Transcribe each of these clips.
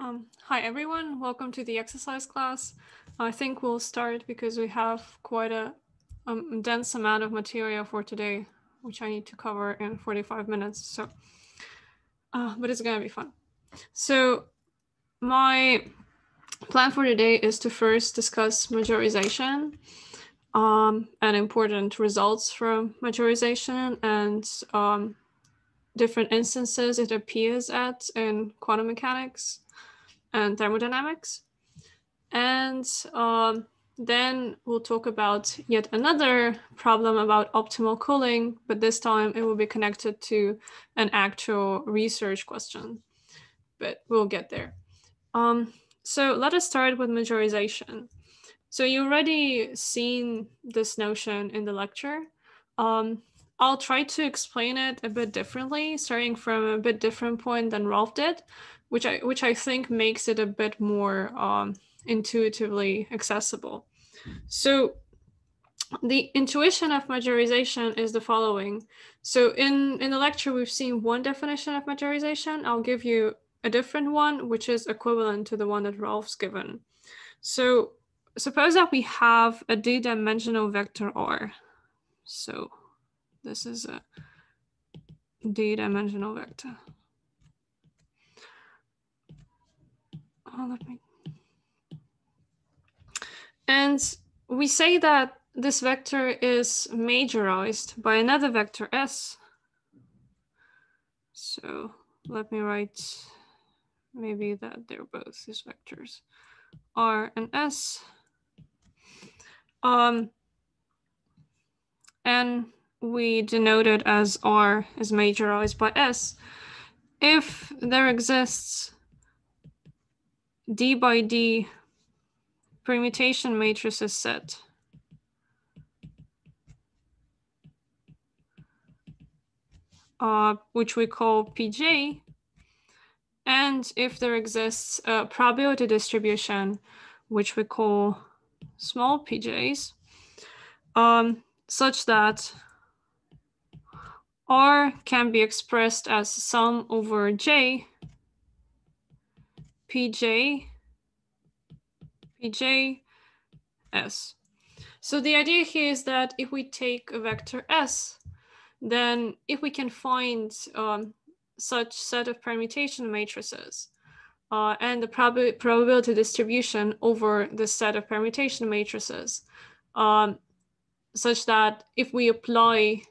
Um, hi everyone, welcome to the exercise class. I think we'll start because we have quite a um, dense amount of material for today, which I need to cover in 45 minutes. So, uh, but it's gonna be fun. So my plan for today is to first discuss majorization um, and important results from majorization and um, different instances it appears at in quantum mechanics and thermodynamics. And um, then we'll talk about yet another problem about optimal cooling, but this time it will be connected to an actual research question. But we'll get there. Um, so let us start with majorization. So you already seen this notion in the lecture. Um, I'll try to explain it a bit differently, starting from a bit different point than Ralph did, which I which I think makes it a bit more um, intuitively accessible. So the intuition of majorization is the following. So in, in the lecture, we've seen one definition of majorization. I'll give you a different one, which is equivalent to the one that Ralph's given. So suppose that we have a d-dimensional vector R. So this is a d-dimensional vector. Oh, let me. And we say that this vector is majorized by another vector S. So let me write maybe that they're both these vectors R and S. Um, and we denote it as R is majorized by S if there exists D by D permutation matrices set. Uh, which we call Pj. And if there exists a probability distribution, which we call small pj's, um, such that R can be expressed as sum over J pj, pj, s. So the idea here is that if we take a vector s, then if we can find um, such set of permutation matrices uh, and the prob probability distribution over the set of permutation matrices, um, such that if we apply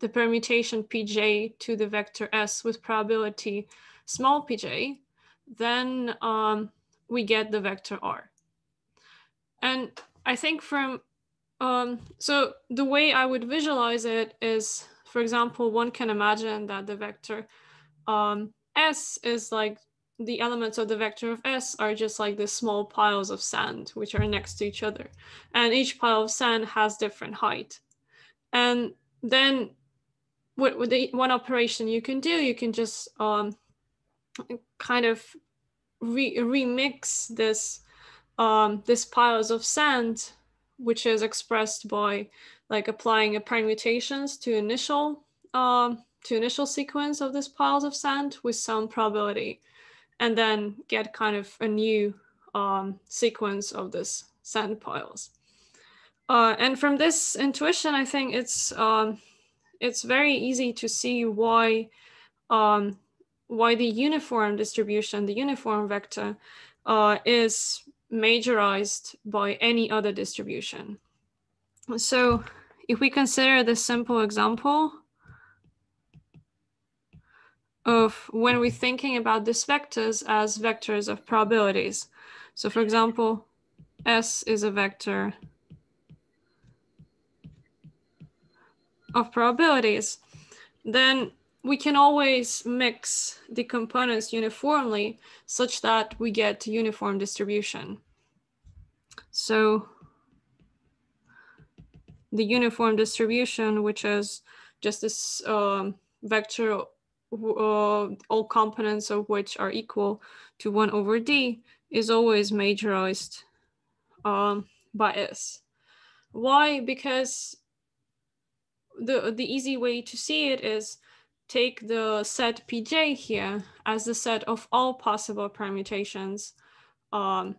the permutation pj to the vector s with probability small pj, then um, we get the vector r. And I think from, um, so the way I would visualize it is, for example, one can imagine that the vector um, s is like the elements of the vector of s are just like the small piles of sand which are next to each other. And each pile of sand has different height. And then what, what the one operation you can do, you can just um, kind of re- remix this um, this piles of sand, which is expressed by like applying a permutations to initial um, to initial sequence of this piles of sand with some probability, and then get kind of a new um, sequence of this sand piles. Uh, and from this intuition, I think it's um, it's very easy to see why um, why the uniform distribution, the uniform vector, uh, is majorized by any other distribution. So if we consider this simple example of when we're thinking about these vectors as vectors of probabilities. So for example, S is a vector of probabilities, then we can always mix the components uniformly such that we get uniform distribution. So the uniform distribution, which is just this um, vector, uh, all components of which are equal to one over D is always majorized um, by S. Why? Because the, the easy way to see it is take the set pj here as the set of all possible permutations um,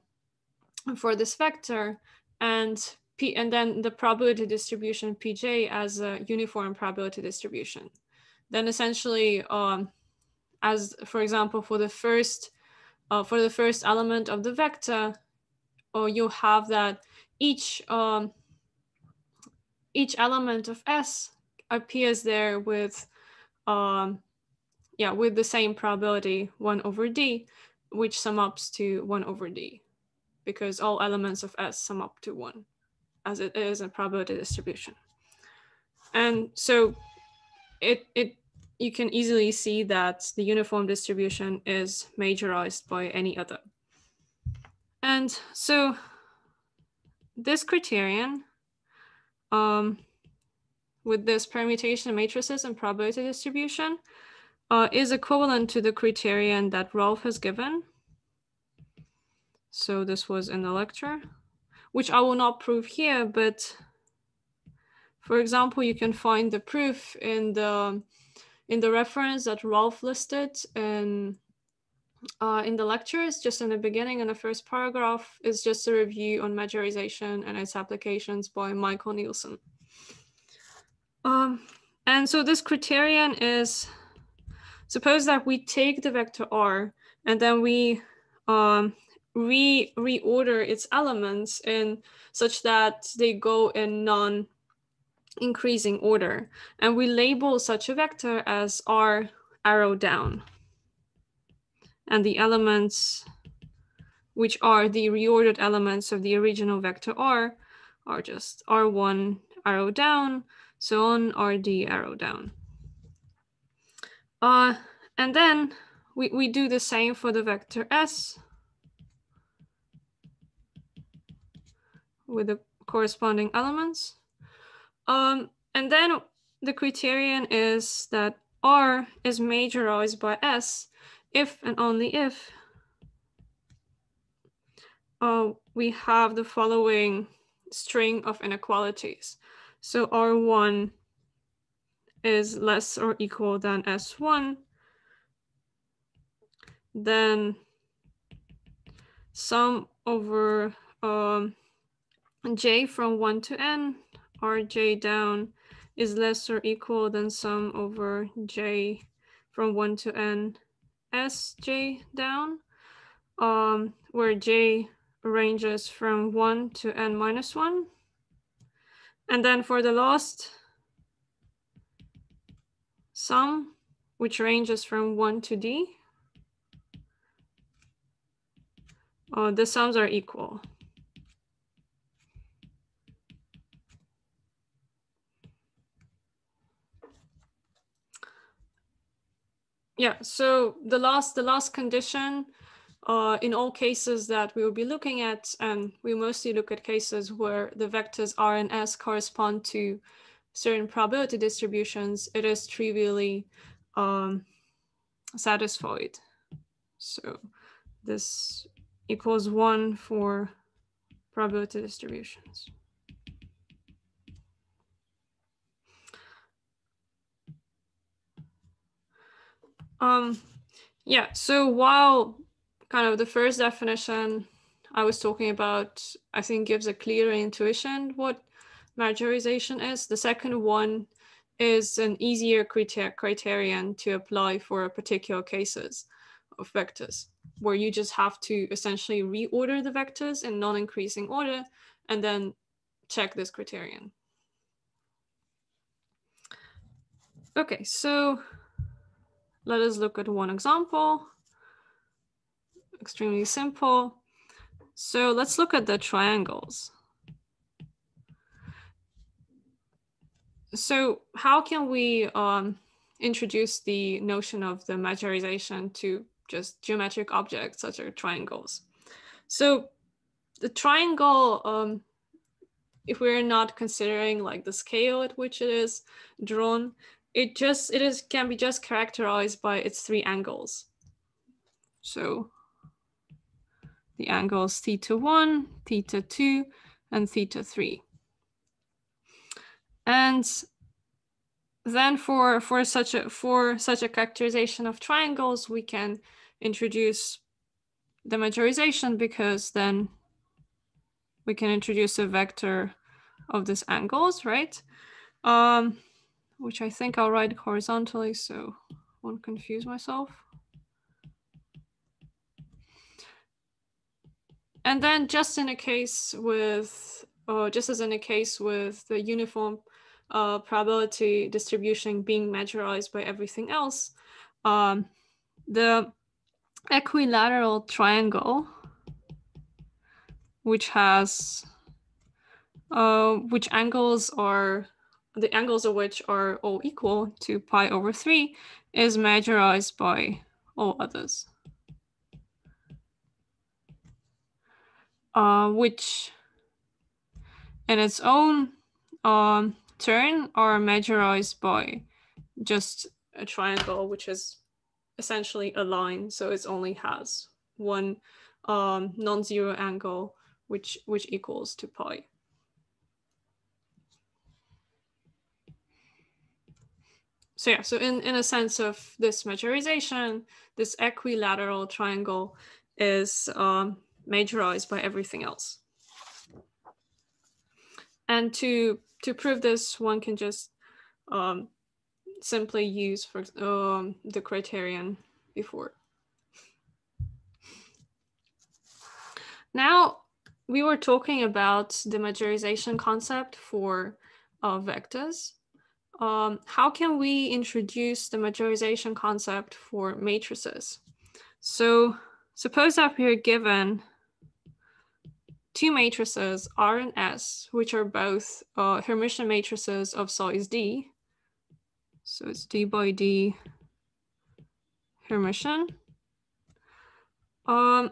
for this vector and P, and then the probability distribution pj as a uniform probability distribution. Then essentially, um, as for example, for the first uh, for the first element of the vector, or you have that each um, each element of S appears there with um, yeah with the same probability one over d, which sum up to one over d, because all elements of S sum up to one, as it is a probability distribution. And so it it you can easily see that the uniform distribution is majorized by any other. And so this criterion um, with this permutation matrices and probability distribution uh, is equivalent to the criterion that Ralph has given. So this was in the lecture, which I will not prove here, but for example, you can find the proof in the in the reference that Ralph listed in uh, in the lectures, just in the beginning in the first paragraph, is just a review on majorization and its applications by Michael Nielsen. Um, and so this criterion is, suppose that we take the vector R and then we um, re reorder its elements in such that they go in non increasing order. And we label such a vector as R arrow down. And the elements, which are the reordered elements of the original vector R, are just R1 arrow down, so on RD arrow down. Uh, and then we, we do the same for the vector S with the corresponding elements. Um, and then the criterion is that R is majorized by S if and only if uh, we have the following string of inequalities. So R1 is less or equal than S1, then sum over um, j from 1 to n rj down is less or equal than sum over j from 1 to n sj down, um, where j ranges from 1 to n minus 1. And then for the last sum, which ranges from 1 to d, uh, the sums are equal. Yeah, so the last the last condition uh, in all cases that we will be looking at, and we mostly look at cases where the vectors R and S correspond to certain probability distributions, it is trivially um, satisfied. So this equals one for probability distributions. Um, yeah, so while kind of the first definition I was talking about, I think gives a clearer intuition what majorization is. The second one is an easier criter criterion to apply for particular cases of vectors, where you just have to essentially reorder the vectors in non-increasing order and then check this criterion. Okay, so let us look at one example. Extremely simple. So let's look at the triangles. So how can we um, introduce the notion of the majorization to just geometric objects such as triangles? So the triangle, um, if we're not considering like the scale at which it is drawn, it just it is can be just characterized by its three angles. So the angles theta 1, theta 2, and theta 3. And then for for such a for such a characterization of triangles, we can introduce the majorization because then we can introduce a vector of these angles, right? Um, which I think I'll write horizontally so I won't confuse myself. And then just in a case with, or just as in a case with the uniform uh, probability distribution being majorized by everything else, um, the equilateral triangle, which has, uh, which angles are, the angles of which are all equal to pi over three, is majorized by all others. Uh, which in its own um, turn are majorized by just a triangle, which is essentially a line. So it only has one um, non-zero angle, which, which equals to pi. So yeah, so in, in a sense of this majorization, this equilateral triangle is um, majorized by everything else. And to to prove this, one can just um, simply use for um, the criterion before. Now we were talking about the majorization concept for uh, vectors. Um, how can we introduce the majorization concept for matrices? So suppose that we are given two matrices R and S, which are both uh, Hermitian matrices of size D. So it's D by D Hermitian. Um,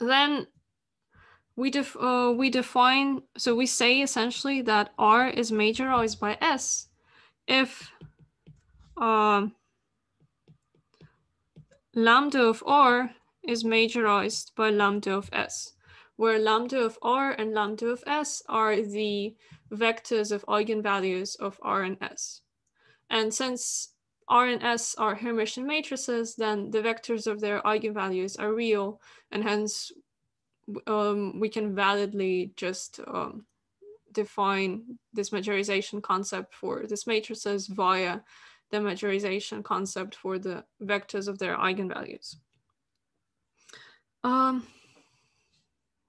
then we, def uh, we define, so we say essentially that R is majorized by S if um, lambda of R is majorized by lambda of S where lambda of R and lambda of S are the vectors of eigenvalues of R and S. And since R and S are Hermitian matrices, then the vectors of their eigenvalues are real, and hence um, we can validly just um, define this majorization concept for these matrices via the majorization concept for the vectors of their eigenvalues. Um,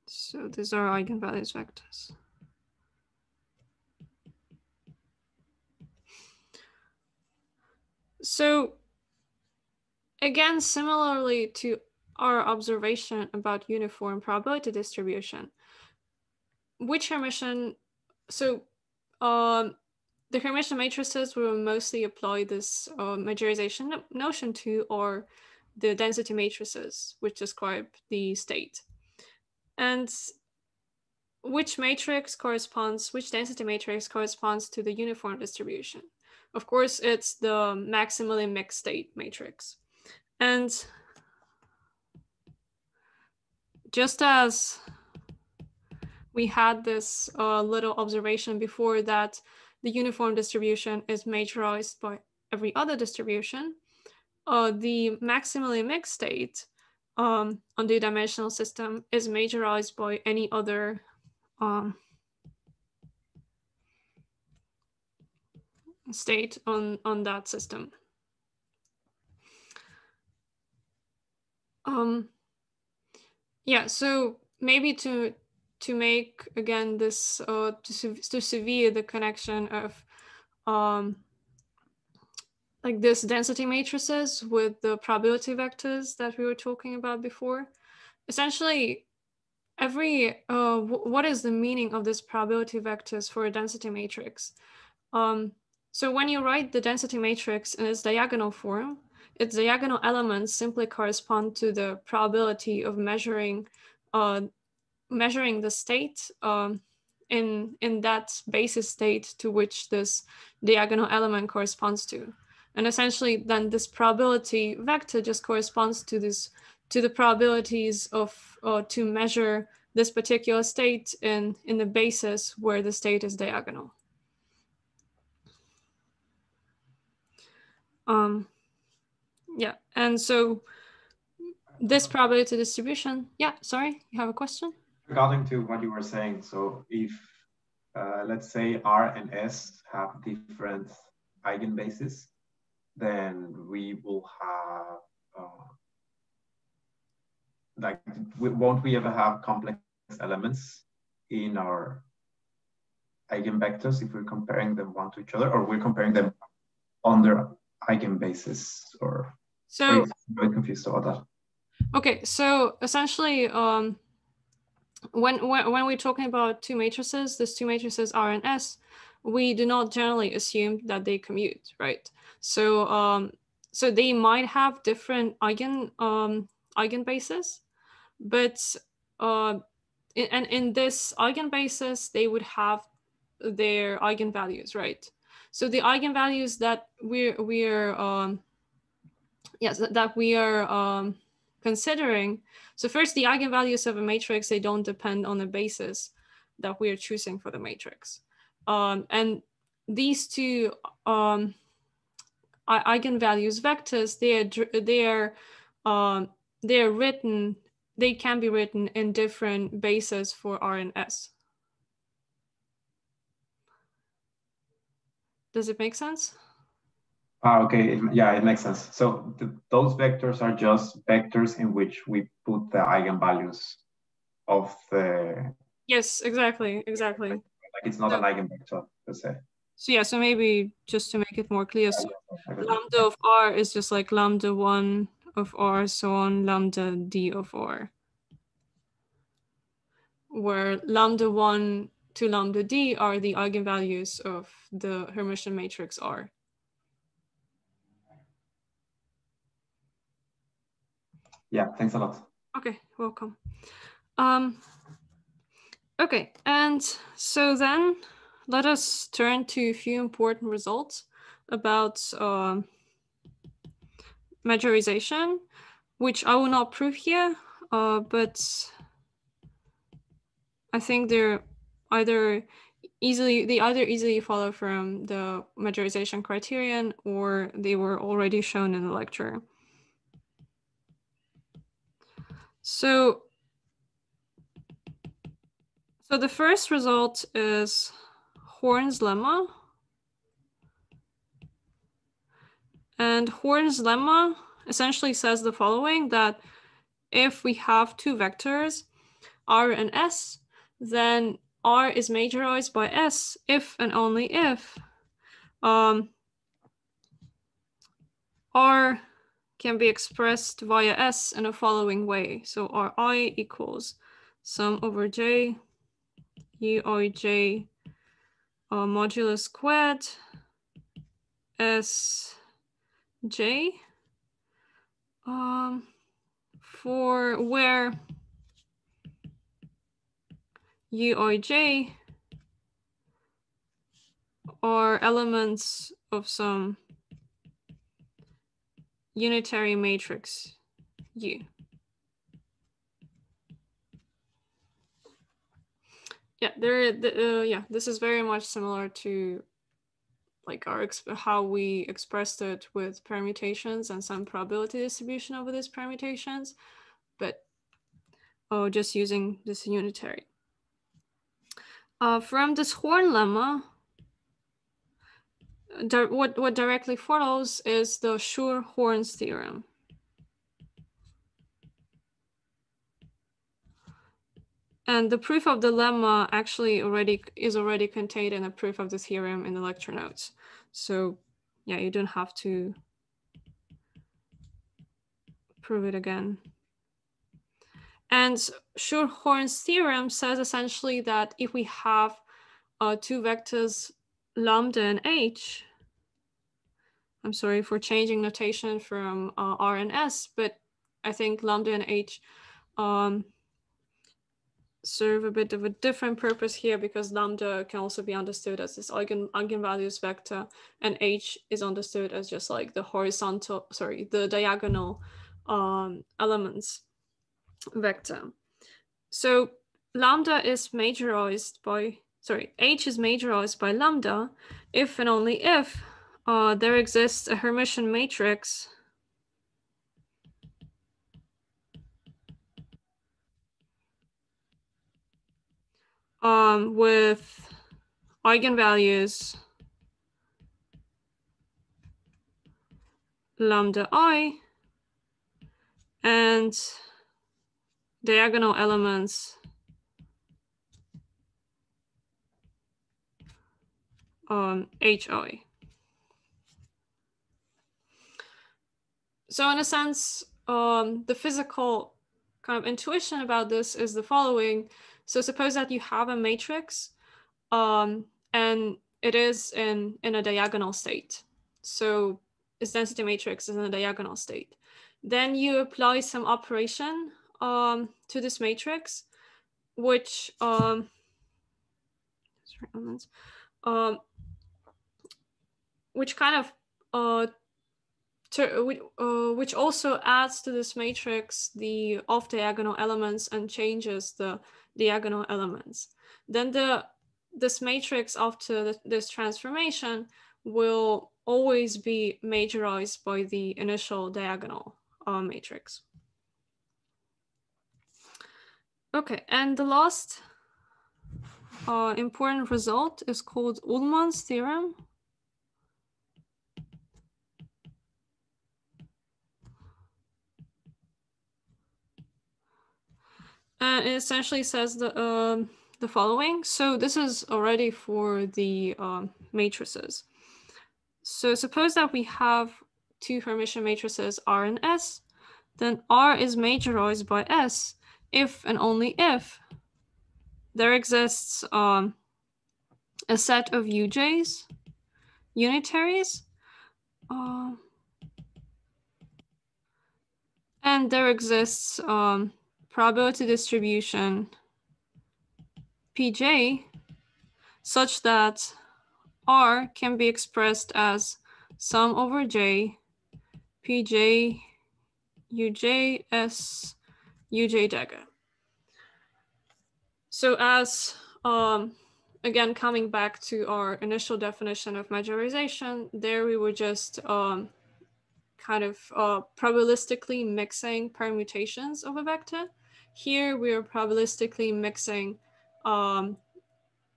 so these are eigenvalues vectors. So again, similarly to our observation about uniform probability distribution, which Hermitian, so um, the Hermitian matrices will mostly apply this uh, majorization notion to, or the density matrices, which describe the state. And which matrix corresponds, which density matrix corresponds to the uniform distribution? Of course, it's the maximally mixed state matrix. And just as we had this uh, little observation before that the uniform distribution is majorized by every other distribution, uh, the maximally mixed state um, on the dimensional system is majorized by any other um, state on, on that system. Um, yeah, so maybe to to make again this uh, to, to severe the connection of um, like this density matrices with the probability vectors that we were talking about before. Essentially, every uh, what is the meaning of this probability vectors for a density matrix? Um, so when you write the density matrix in its diagonal form, its diagonal elements simply correspond to the probability of measuring uh, measuring the state um, in in that basis state to which this diagonal element corresponds to. And essentially then this probability vector just corresponds to this to the probabilities of uh, to measure this particular state in, in the basis where the state is diagonal. Um, yeah, and so this probability distribution, yeah, sorry, you have a question? Regarding to what you were saying, so if, uh, let's say R and S have different eigenbases, then we will have, uh, like, won't we ever have complex elements in our eigenvectors if we're comparing them one to each other, or we're comparing them on their eigenbases, or so I'm very confused about that. Okay, so essentially, um, when, when when we're talking about two matrices, these two matrices R and S, we do not generally assume that they commute, right? So um, so they might have different eigen um, eigenbases, but uh, in, and in this eigenbasis, they would have their eigenvalues, right? So the eigenvalues that we're we're um, yes that we are um, considering. So first, the eigenvalues of a matrix they don't depend on the basis that we are choosing for the matrix, um, and these two um, eigenvalues vectors they are they are um, they are written they can be written in different bases for R and S. Does it make sense? Ah, okay, yeah, it makes sense. So the, those vectors are just vectors in which we put the eigenvalues of the. Yes, exactly, exactly. It's not so, an eigenvector per se. So yeah, so maybe just to make it more clear, so lambda of r is just like lambda one of r, so on lambda d of r, where lambda one to lambda d are the eigenvalues of the Hermitian matrix R. Yeah, thanks a lot. Okay, welcome. Um, okay, and so then let us turn to a few important results about uh, majorization, which I will not prove here, uh, but I think they're either easily they either easily follow from the majorization criterion or they were already shown in the lecture. So, so the first result is Horn's lemma. And Horn's lemma essentially says the following, that if we have two vectors, R and S, then R is majorized by S if and only if um, R can be expressed via S in the following way. So Ri equals sum over J, Uij uh, modulus squared S J um, for where Uij are elements of some unitary matrix U. Yeah, there. The, uh, yeah, this is very much similar to like our how we expressed it with permutations and some probability distribution over these permutations, but oh, just using this unitary. Uh, from this Horn lemma, what, what directly follows is the Schur-Horn's theorem. And the proof of the lemma actually already is already contained in a proof of the theorem in the lecture notes. So yeah, you don't have to prove it again. And Schur-Horn's theorem says essentially that if we have uh, two vectors lambda and h, I'm sorry for changing notation from uh, R and S, but I think lambda and h um, serve a bit of a different purpose here because lambda can also be understood as this eigen, eigenvalues vector and h is understood as just like the horizontal, sorry, the diagonal um, elements vector. So lambda is majorized by, sorry, h is majorized by lambda if and only if uh, there exists a Hermitian matrix um, with eigenvalues lambda i and diagonal elements um, hi. So in a sense, um, the physical kind of intuition about this is the following. So suppose that you have a matrix um, and it is in, in a diagonal state. So its density matrix is in a diagonal state. Then you apply some operation um, to this matrix, which um, um, which kind of uh, to, uh, which also adds to this matrix the off diagonal elements and changes the diagonal elements. Then the this matrix after the, this transformation will always be majorized by the initial diagonal uh, matrix. Okay, and the last uh, important result is called Uhlmann's theorem. And it essentially says the, uh, the following. So this is already for the um, matrices. So suppose that we have two Hermitian matrices R and S, then R is majorized by S if and only if there exists um, a set of UJs, unitaries, uh, and there exists um, probability distribution Pj such that R can be expressed as sum over J, Pj, Uj, S, Uj dagger. So as, um, again, coming back to our initial definition of majorization, there we were just um, kind of uh, probabilistically mixing permutations of a vector. Here we are probabilistically mixing um,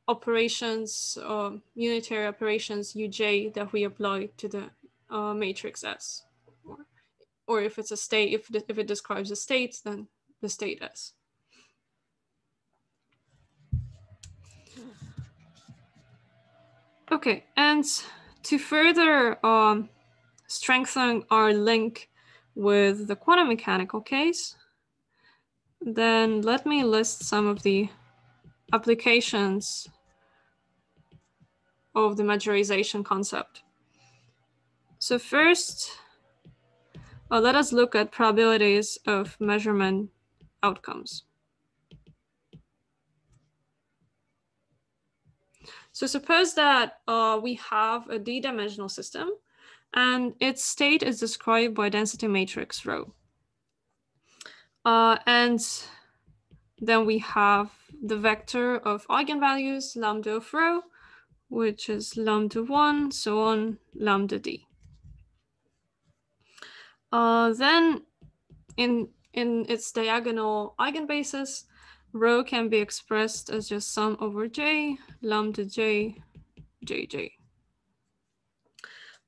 operations, uh, unitary operations uj that we apply to the uh, matrix S. Or, or if it's a state, if, if it describes a state, then the state S. Okay, and to further um, strengthen our link with the quantum mechanical case, then let me list some of the applications of the majorization concept. So first, uh, let us look at probabilities of measurement outcomes. So suppose that uh, we have a d-dimensional system and its state is described by density matrix rho. Uh, and then we have the vector of eigenvalues, lambda of rho, which is lambda 1, so on, lambda d. Uh, then in, in its diagonal eigenbasis, rho can be expressed as just sum over j, lambda j, jj.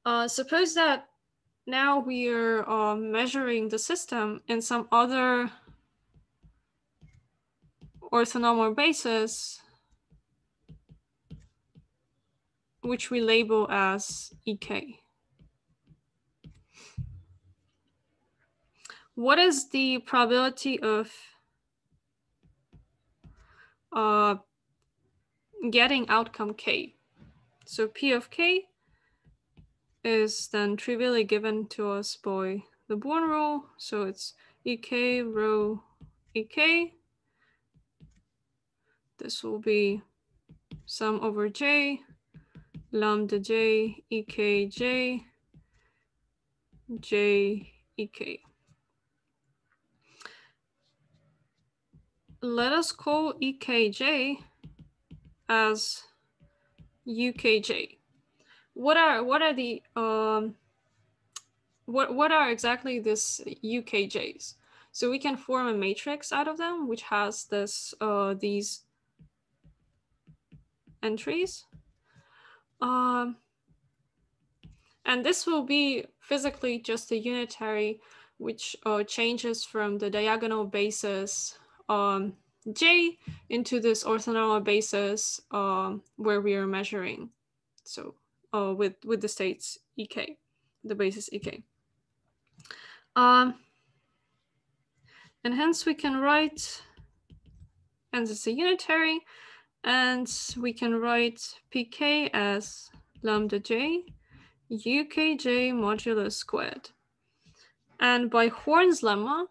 Uh, suppose that now we are uh, measuring the system in some other orthonormal basis, which we label as EK. What is the probability of uh, getting outcome K? So P of K is then trivially given to us by the Born rule. So it's EK rho EK this will be sum over j, lambda j, ek j, j, ek. Let us call ekj as ukj. What are what are the um, what what are exactly this UKJs? So we can form a matrix out of them, which has this uh, these entries. Um, and this will be physically just a unitary which uh, changes from the diagonal basis um, J into this orthonormal basis um, where we are measuring. So uh, with, with the states EK, the basis EK. Um, and hence we can write, and it's a unitary, and we can write pk as lambda j ukj modulo squared. And by Horn's lemma,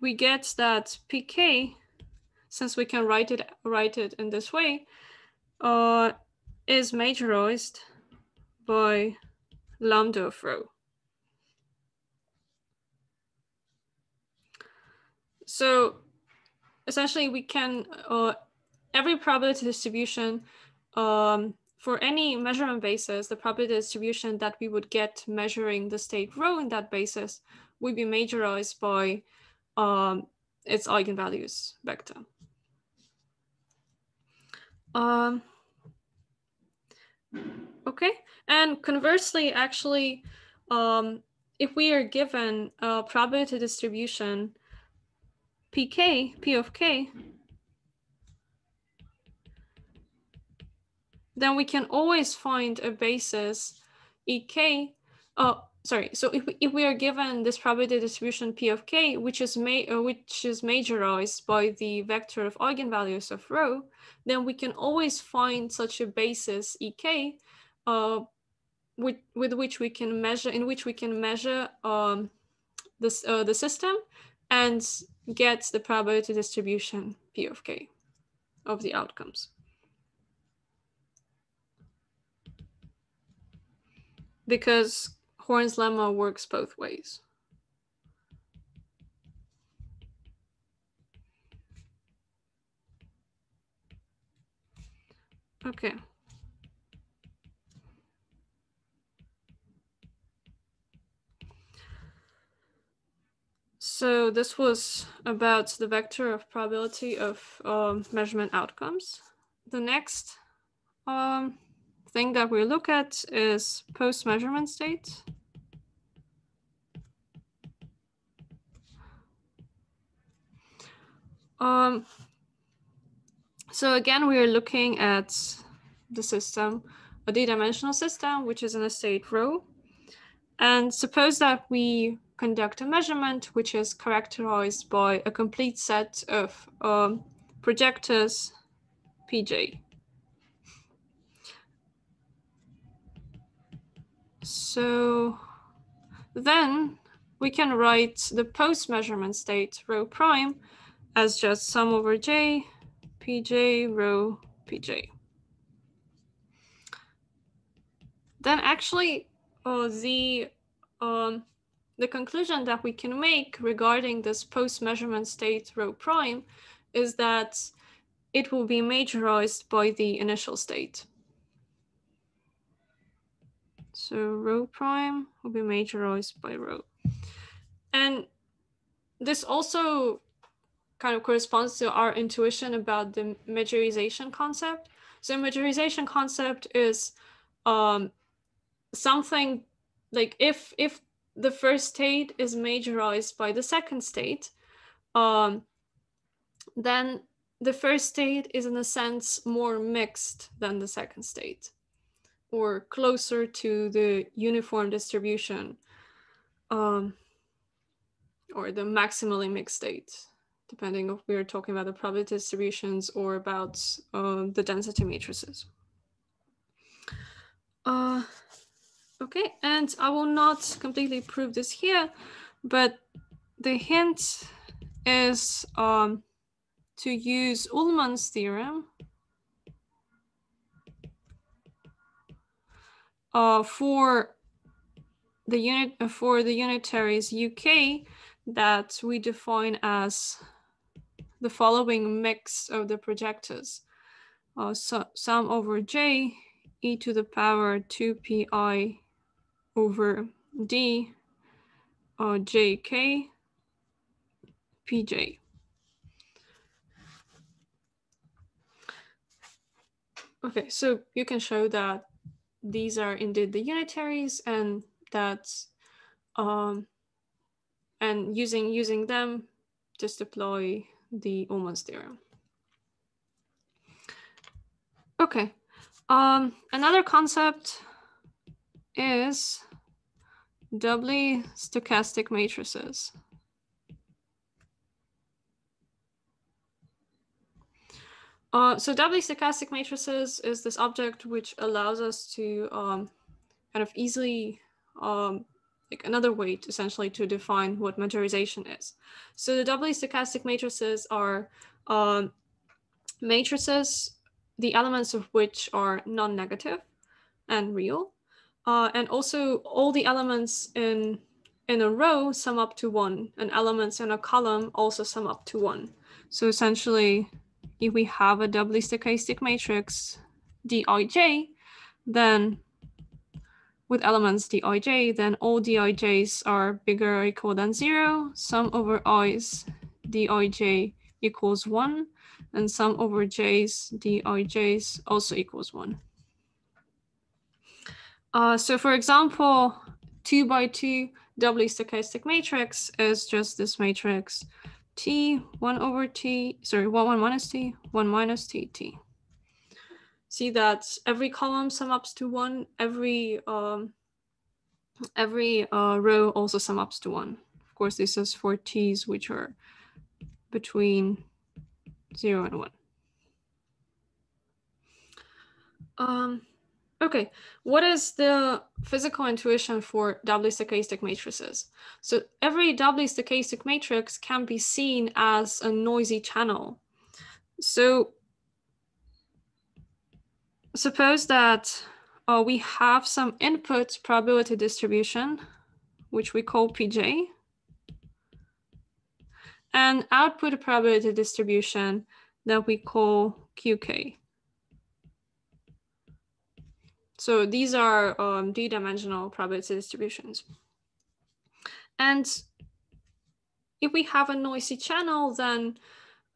we get that pk, since we can write it write it in this way, uh, is majorized by lambda of rho. So essentially we can, uh, every probability distribution um, for any measurement basis, the probability distribution that we would get measuring the state rho in that basis would be majorized by um, its eigenvalues vector. Um, okay, and conversely, actually, um, if we are given a probability distribution pk, p of k, then we can always find a basis ek. Oh, sorry. So if we, if we are given this probability distribution p of k, which is ma uh, which is majorized by the vector of eigenvalues of rho, then we can always find such a basis ek, uh, with with which we can measure in which we can measure um, this uh, the system and get the probability distribution p of k of the outcomes. Because Horn's lemma works both ways. Okay. So this was about the vector of probability of um, measurement outcomes. The next um, thing that we look at is post-measurement state. Um, so again, we are looking at the system, a d-dimensional system, which is in a state rho. And suppose that we conduct a measurement, which is characterized by a complete set of um, projectors Pj. So then we can write the post-measurement state rho prime as just sum over j, pj, rho, pj. Then actually, uh, the um, the conclusion that we can make regarding this post-measurement state rho prime is that it will be majorized by the initial state. So rho prime will be majorized by rho. And this also kind of corresponds to our intuition about the majorization concept. So majorization concept is um, something like if if the first state is majorized by the second state, um, then the first state is in a sense more mixed than the second state or closer to the uniform distribution um, or the maximally mixed state, depending if we are talking about the probability distributions or about uh, the density matrices. Uh, Okay, and I will not completely prove this here, but the hint is um, to use Uhlmann's theorem uh, for the unit for the unitaries UK that we define as the following mix of the projectors. Uh, so sum over j e to the power 2 pi over d uh, jk pj. Okay, so you can show that these are indeed the unitaries and that um, and using using them just deploy the Uhlmann's theorem. Okay, um, another concept is doubly stochastic matrices. Uh, so doubly stochastic matrices is this object which allows us to um, kind of easily, um, like another way to essentially to define what majorization is. So the doubly stochastic matrices are um, matrices, the elements of which are non-negative and real. Uh, and also all the elements in, in a row sum up to one and elements in a column also sum up to one. So essentially if we have a doubly stochastic matrix dij, then with elements dij, then all dij's are bigger or equal than zero. Sum over i's dij equals one, and sum over j's dij's also equals one. Uh, so for example, two by two doubly stochastic matrix is just this matrix t, 1 over t, sorry, 1, 1 minus t, 1 minus t, t. See that every column sum ups to 1, every, um, every uh, row also sum ups to 1. Of course, this is for t's which are between 0 and 1. Um, Okay, what is the physical intuition for doubly stochastic matrices? So every doubly stochastic matrix can be seen as a noisy channel. So suppose that uh, we have some input probability distribution, which we call Pj, and output probability distribution that we call Qk. So these are um, d-dimensional probability distributions. And if we have a noisy channel, then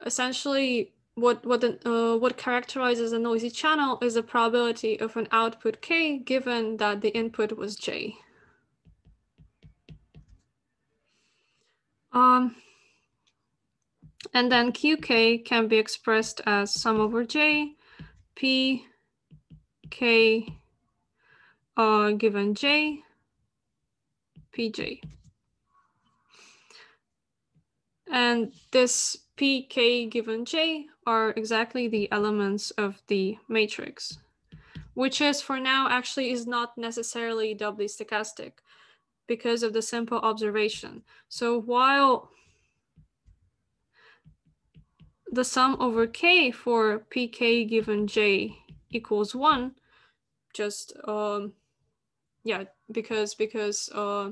essentially what what uh, what characterizes a noisy channel is the probability of an output k given that the input was j. Um, and then qk can be expressed as sum over j, p, k, uh, given j, pj. And this pk given j are exactly the elements of the matrix, which is for now actually is not necessarily doubly stochastic because of the simple observation. So while the sum over k for pk given j equals one, just um, yeah, because because uh,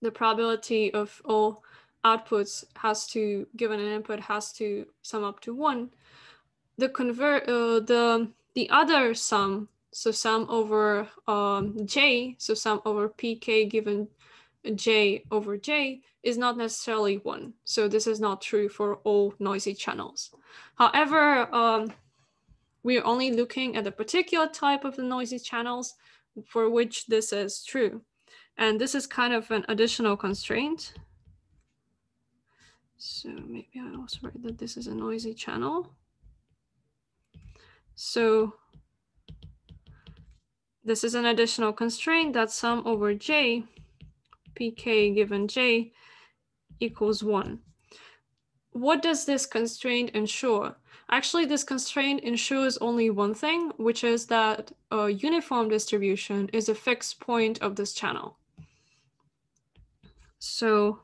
the probability of all outputs has to given an input has to sum up to one. The convert uh, the the other sum, so sum over um, j, so sum over pk given j over j is not necessarily one. So this is not true for all noisy channels. However, um, we're only looking at a particular type of the noisy channels for which this is true. And this is kind of an additional constraint. So maybe I also write that this is a noisy channel. So this is an additional constraint that sum over j, pk given j equals one. What does this constraint ensure? Actually, this constraint ensures only one thing, which is that a uniform distribution is a fixed point of this channel. So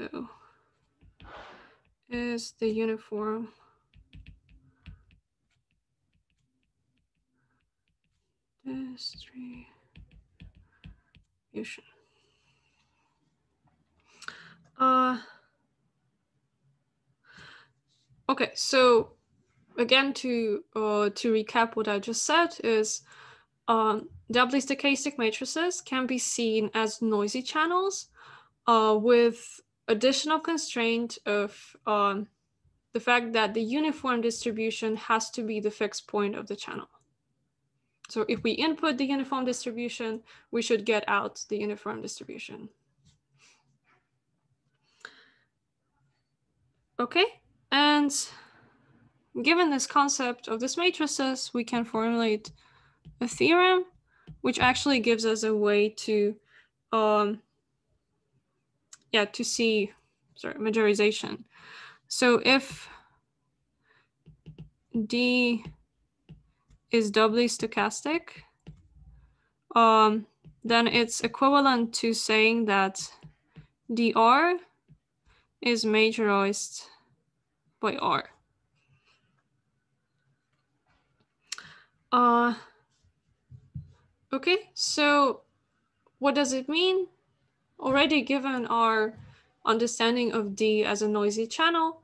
So is the uniform distribution. Uh, okay, so again, to uh, to recap what I just said is um, doubly stochastic matrices can be seen as noisy channels uh, with additional constraint of um, the fact that the uniform distribution has to be the fixed point of the channel. So if we input the uniform distribution, we should get out the uniform distribution. Okay, and given this concept of these matrices, we can formulate a theorem, which actually gives us a way to, um, yeah, to see, sorry, majorization. So if D is doubly stochastic, um, then it's equivalent to saying that dr is majorized by r. Uh, okay, so what does it mean? Already given our understanding of D as a noisy channel,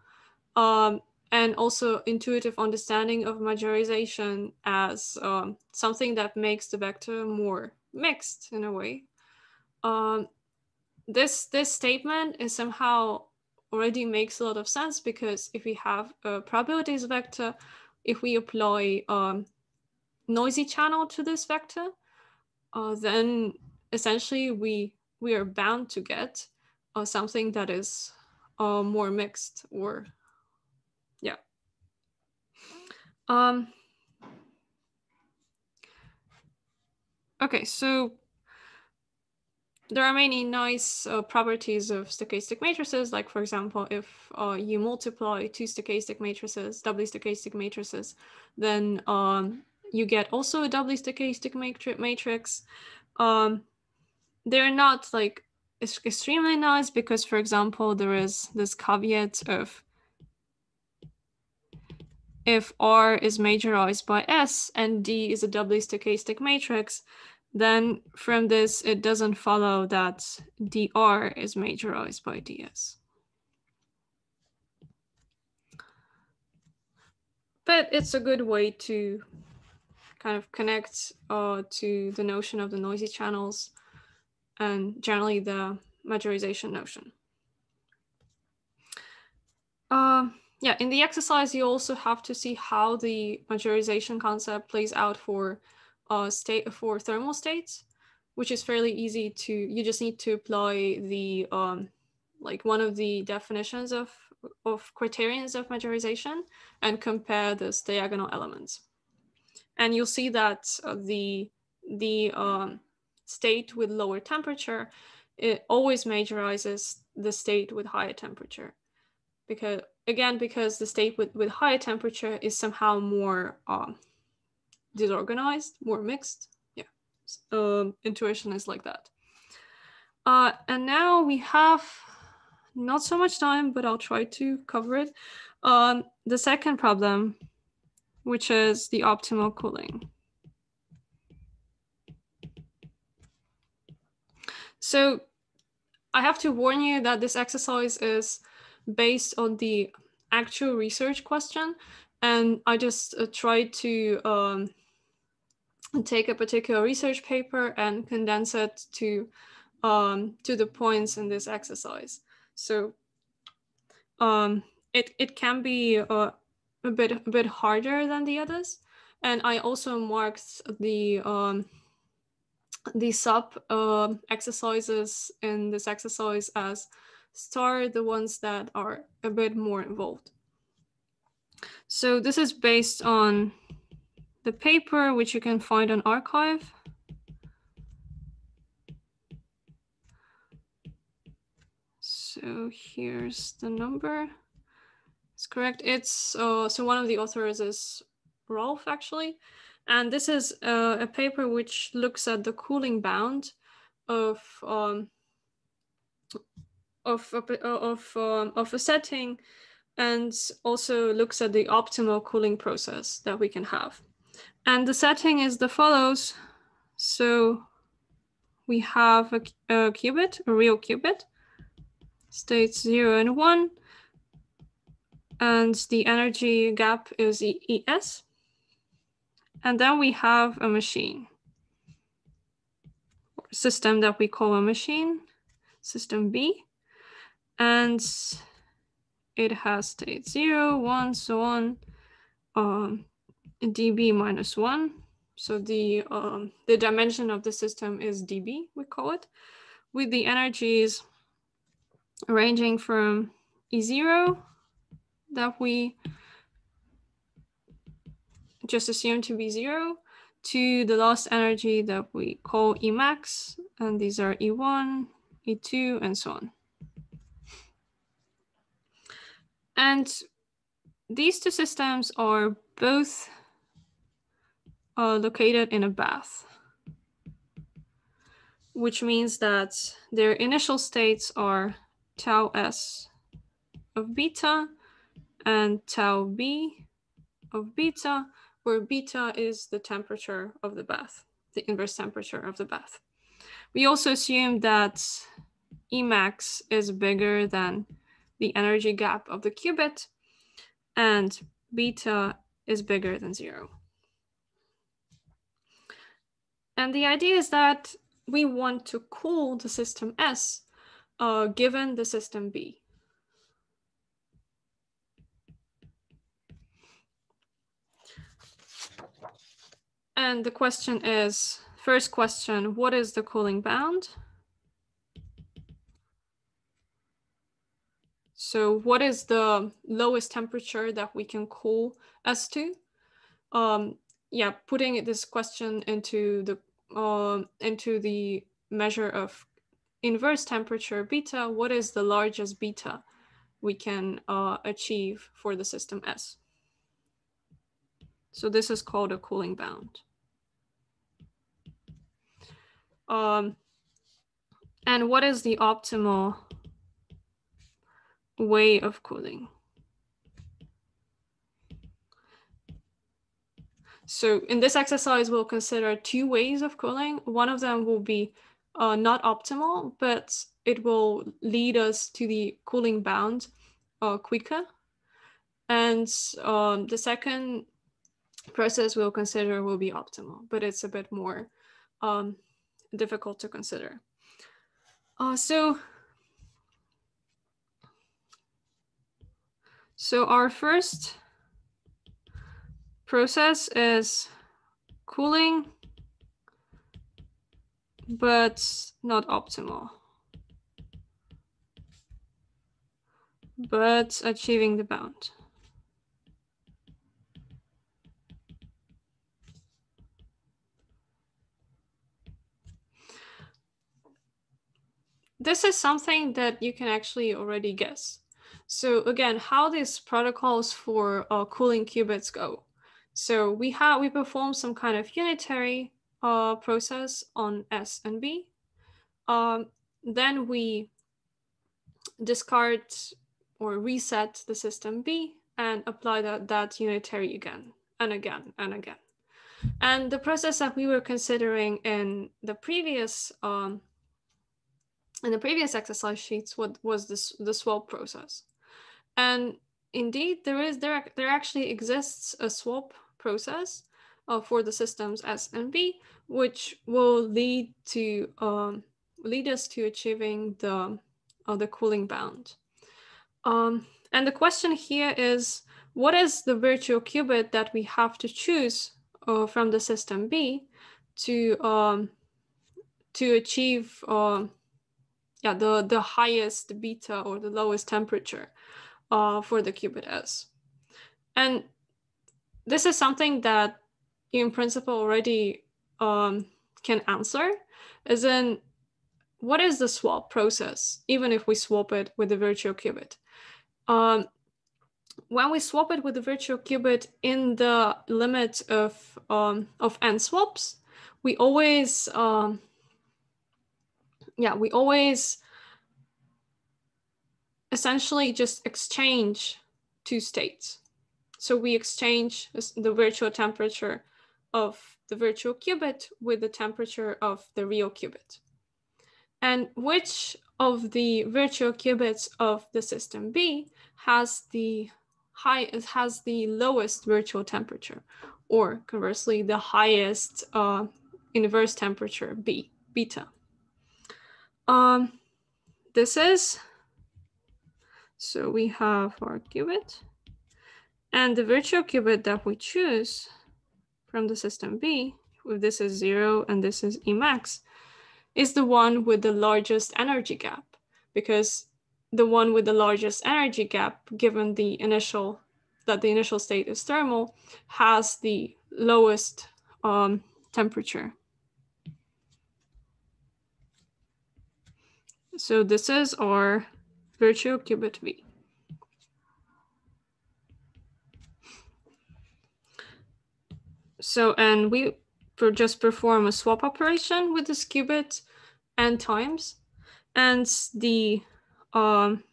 um, and also intuitive understanding of majorization as um, something that makes the vector more mixed in a way. Um, this, this statement is somehow already makes a lot of sense because if we have a probabilities vector, if we apply um, noisy channel to this vector, uh, then essentially we we are bound to get uh, something that is uh, more mixed or yeah. Um, okay, so there are many nice uh, properties of stochastic matrices, like for example, if uh, you multiply two stochastic matrices, doubly stochastic matrices, then um, you get also a doubly stochastic matri matrix. Um, they're not like extremely nice because, for example, there is this caveat of if R is majorized by S and D is a doubly stochastic matrix, then from this, it doesn't follow that dr is majorized by ds. But it's a good way to kind of connect uh, to the notion of the noisy channels and generally the majorization notion. Uh, yeah, in the exercise, you also have to see how the majorization concept plays out for uh, state for thermal states, which is fairly easy to, you just need to apply the, um, like one of the definitions of, of criterions of majorization and compare the diagonal elements. And you'll see that uh, the, the um, state with lower temperature, it always majorizes the state with higher temperature. Because again, because the state with, with higher temperature is somehow more um, disorganized, more mixed. Yeah, um, intuition is like that. Uh, and now we have not so much time, but I'll try to cover it. Um, the second problem, which is the optimal cooling. So I have to warn you that this exercise is based on the actual research question. And I just uh, tried to um, take a particular research paper and condense it to um, to the points in this exercise. So um, it it can be uh, a bit a bit harder than the others, and I also marked the um, the sub uh, exercises in this exercise as star the ones that are a bit more involved. So this is based on the paper, which you can find on arXiv. So here's the number. It's correct. It's uh, so one of the authors is Ralph actually, and this is uh, a paper which looks at the cooling bound of um, of of um, of a setting, and also looks at the optimal cooling process that we can have. And the setting is the follows. So we have a, a qubit, a real qubit, states zero and one, and the energy gap is ES. And then we have a machine, system that we call a machine, system B. And it has state zero, one, so on, um, dB minus one. So the, um, the dimension of the system is dB, we call it, with the energies ranging from E0 that we just assume to be zero to the lost energy that we call Emax, and these are E1, E2, and so on. And these two systems are both uh, located in a bath, which means that their initial states are tau s of beta and tau b of beta, where beta is the temperature of the bath, the inverse temperature of the bath. We also assume that Emax is bigger than the energy gap of the qubit, and beta is bigger than zero. And the idea is that we want to cool the system S uh, given the system B. And the question is, first question, what is the cooling bound? So what is the lowest temperature that we can cool S to? Um, yeah, putting this question into the uh, into the measure of inverse temperature beta, what is the largest beta we can uh, achieve for the system S? So this is called a cooling bound. Um, and what is the optimal way of cooling? So in this exercise, we'll consider two ways of cooling. One of them will be uh, not optimal, but it will lead us to the cooling bound uh, quicker. And um, the second process we'll consider will be optimal, but it's a bit more um, difficult to consider. Uh, so, so our first process is cooling, but not optimal. But achieving the bound. This is something that you can actually already guess. So again, how these protocols for uh, cooling qubits go. So we have we perform some kind of unitary uh, process on S and B. Um, then we discard or reset the system B and apply that, that unitary again and again and again. And the process that we were considering in the previous um, in the previous exercise sheets what was this the swap process. And indeed there is there there actually exists a swap process uh, for the systems S and B, which will lead to um, lead us to achieving the uh, the cooling bound. Um, and the question here is, what is the virtual qubit that we have to choose uh, from the system B to um, to achieve uh, yeah the the highest beta or the lowest temperature uh, for the qubit S. And this is something that you in principle already um, can answer, as in what is the swap process, even if we swap it with the virtual qubit? Um, when we swap it with the virtual qubit in the limit of, um, of n swaps, we always, um, yeah, we always essentially just exchange two states. So we exchange the virtual temperature of the virtual qubit with the temperature of the real qubit. and which of the virtual qubits of the system B has the high has the lowest virtual temperature, or conversely, the highest uh, inverse temperature B beta. Um, this is so we have our qubit, and the virtual qubit that we choose from the system B, if this is zero and this is Emax, is the one with the largest energy gap because the one with the largest energy gap, given the initial that the initial state is thermal, has the lowest um, temperature. So this is our virtual qubit V. So, and we just perform a swap operation with this qubit n times, and the um,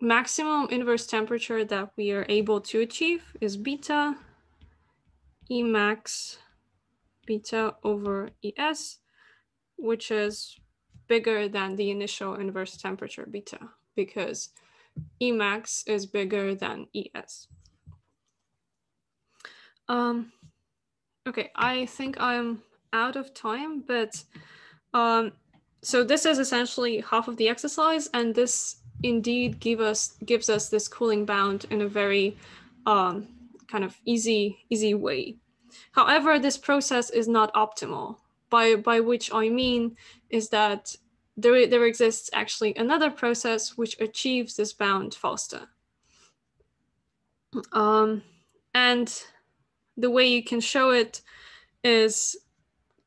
maximum inverse temperature that we are able to achieve is beta Emax beta over Es, which is bigger than the initial inverse temperature beta because Emax is bigger than Es. Um, okay, I think I'm out of time, but um, so this is essentially half of the exercise, and this indeed give us gives us this cooling bound in a very um, kind of easy easy way. However, this process is not optimal. By by which I mean is that there there exists actually another process which achieves this bound faster. Um, and the way you can show it is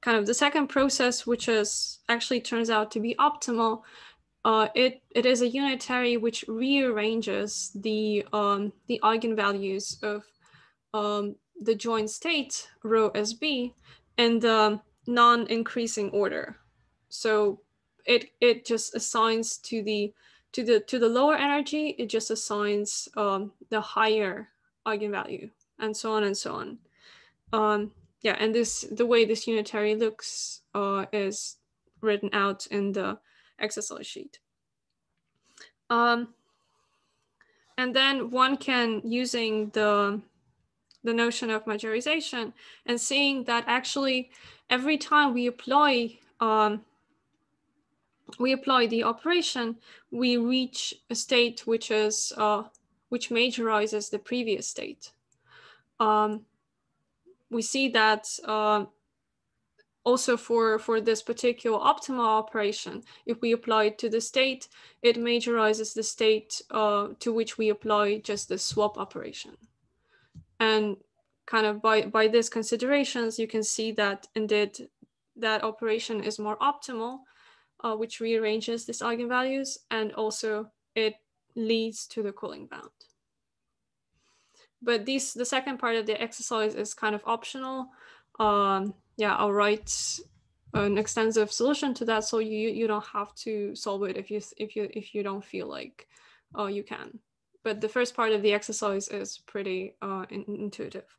kind of the second process, which is actually turns out to be optimal. Uh, it, it is a unitary which rearranges the, um, the eigenvalues of um, the joint state rho SB in the non-increasing order. So it, it just assigns to the, to the, to the lower energy, it just assigns um, the higher eigenvalue and so on and so on. Um, yeah, and this the way this unitary looks uh, is written out in the exercise sheet. Um, and then one can, using the, the notion of majorization and seeing that actually every time we apply um, we apply the operation, we reach a state which is uh, which majorizes the previous state. Um, we see that uh, also for, for this particular optimal operation, if we apply it to the state, it majorizes the state uh, to which we apply just the swap operation. And kind of by, by these considerations, you can see that indeed that operation is more optimal, uh, which rearranges these eigenvalues, and also it leads to the cooling bound but this the second part of the exercise is kind of optional. Um, yeah, I'll write an extensive solution to that, so you you don't have to solve it if you if you if you don't feel like uh, you can. But the first part of the exercise is pretty uh, in intuitive.